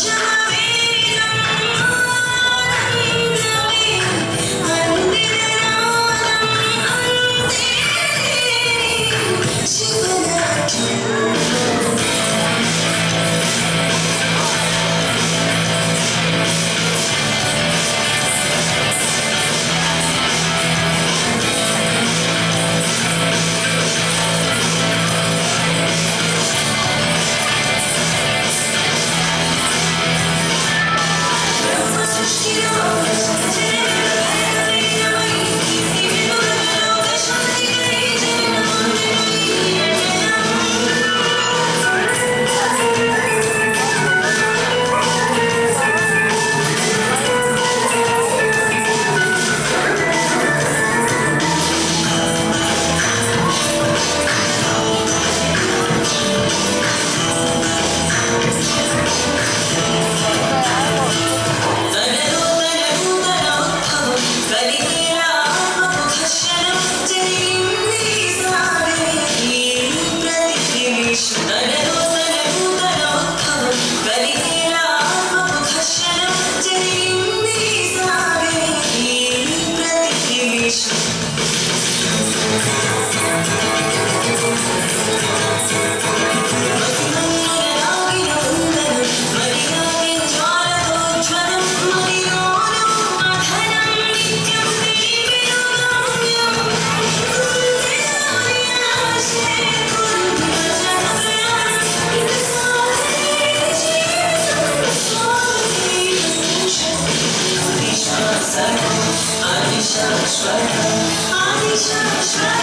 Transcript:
Just Christmas.